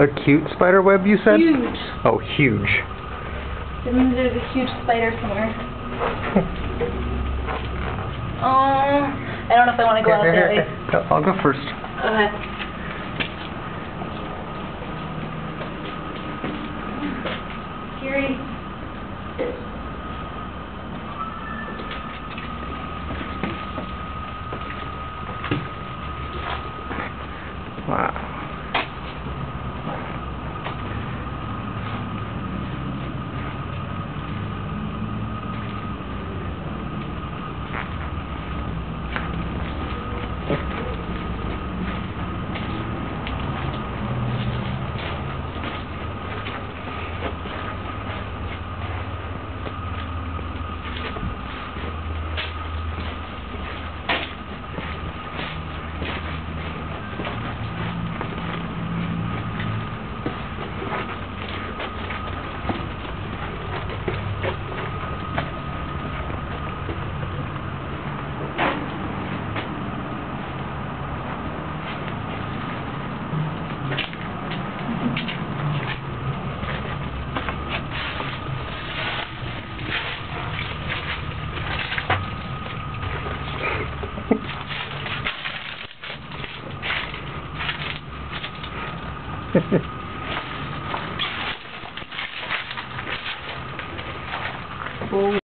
A cute spider web, you said? Huge. Oh, huge. That means there's a huge spider somewhere. Oh, I don't know if I want to go out there. way. I'll go first. Okay. Scary. Holy oh.